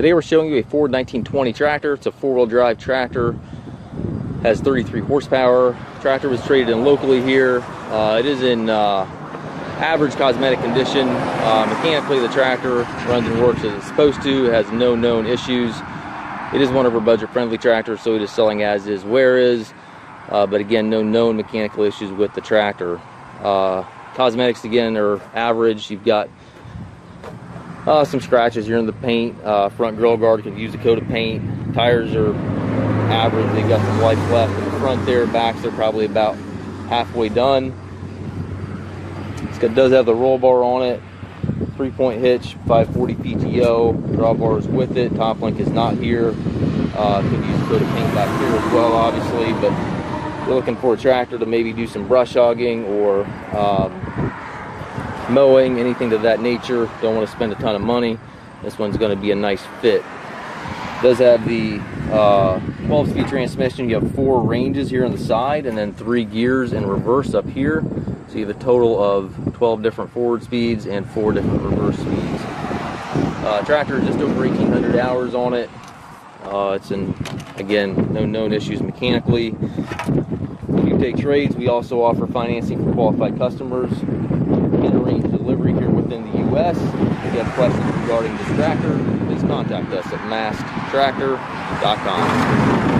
Today we're showing you a Ford 1920 tractor. It's a four-wheel drive tractor. Has 33 horsepower. Tractor was traded in locally here. Uh, it is in uh, average cosmetic condition. Uh, mechanically, the tractor runs and works as it's supposed to. It has no known issues. It is one of our budget-friendly tractors, so it is selling as is, where is. Uh, but again, no known mechanical issues with the tractor. Uh, cosmetics again are average. You've got uh, some scratches here in the paint. Uh, front grill guard can use a coat of paint. Tires are average. They got some life left in the front there. Backs are probably about halfway done. It does have the roll bar on it. Three point hitch, 540 PTO. Drawbars with it. Top link is not here. Uh, could use a coat of paint back here as well, obviously, but you're looking for a tractor to maybe do some brush hogging or um, mowing, anything to that nature. Don't want to spend a ton of money. This one's going to be a nice fit. Does have the 12-speed uh, transmission. You have four ranges here on the side and then three gears in reverse up here. So you have a total of 12 different forward speeds and four different reverse speeds. Uh, tractor just over 1,800 hours on it. Uh, it's in, again, no known issues mechanically. If you take trades, we also offer financing for qualified customers. Arrange delivery here within the U.S. If you have questions regarding this tractor, please contact us at maskedtractor.com.